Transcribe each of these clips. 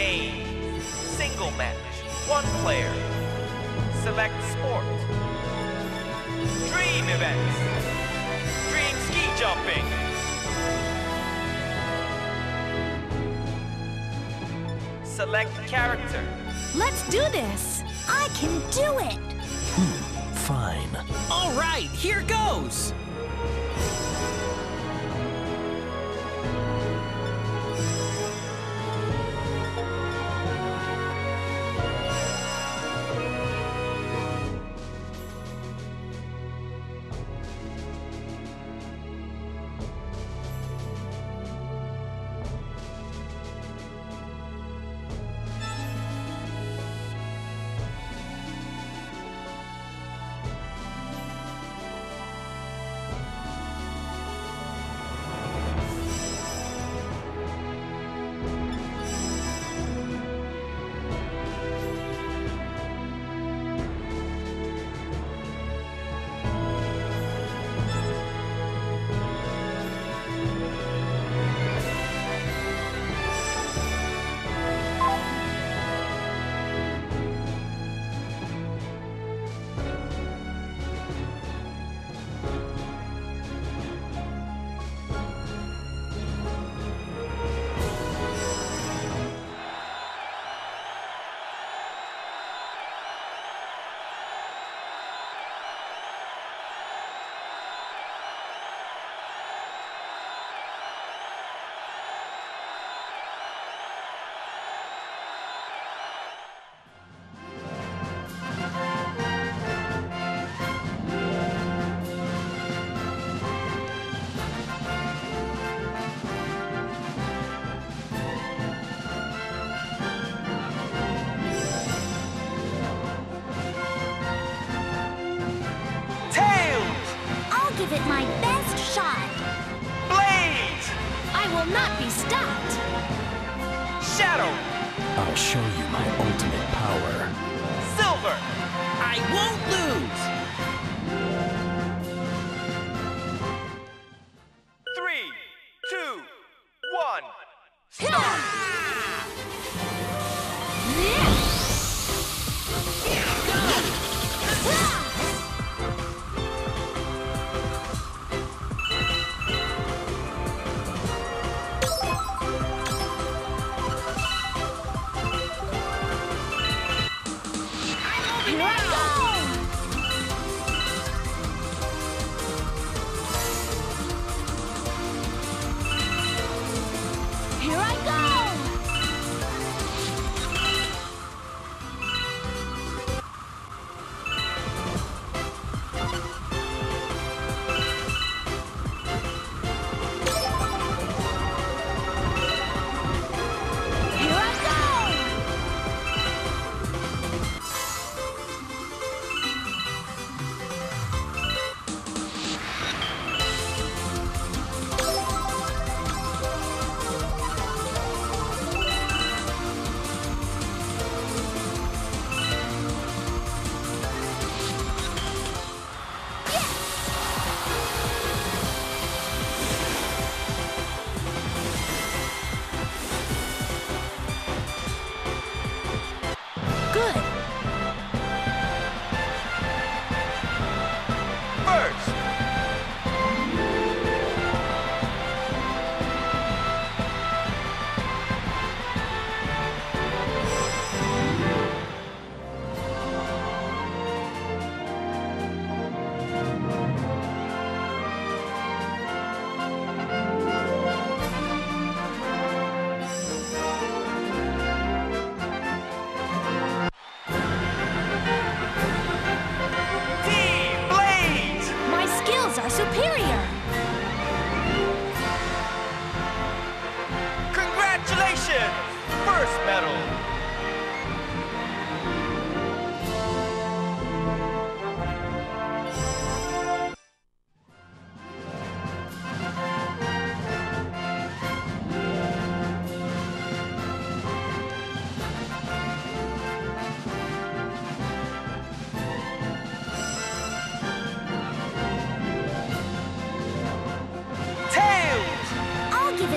Enter game. Single match. One player. Select sport. Dream events. Dream ski jumping. Select character. Let's do this! I can do it! Hmm, fine. All right, here goes. Will not be stopped! Shadow! I'll show you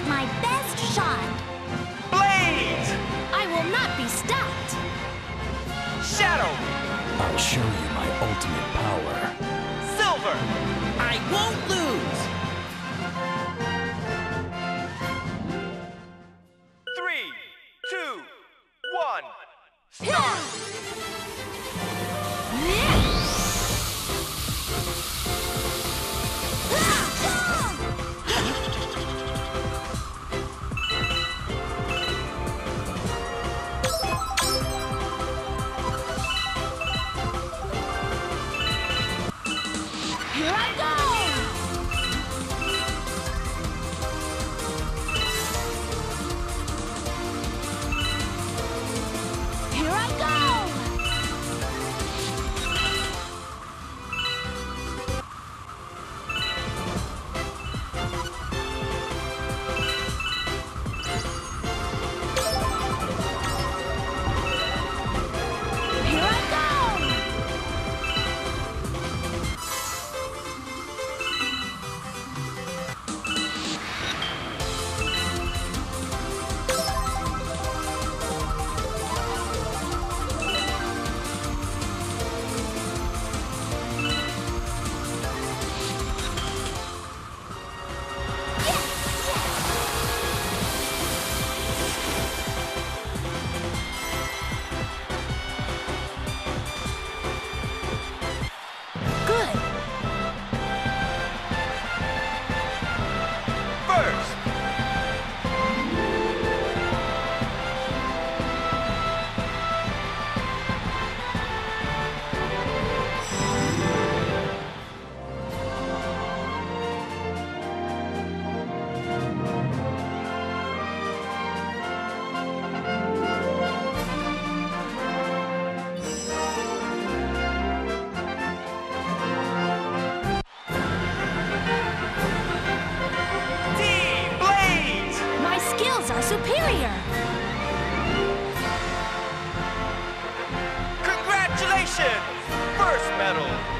it my best shot. Blaze! I will not be stopped. Shadow, I'll show you my ultimate power. Silver, I won't lose! three, two, one. Here I congratulations! First medal.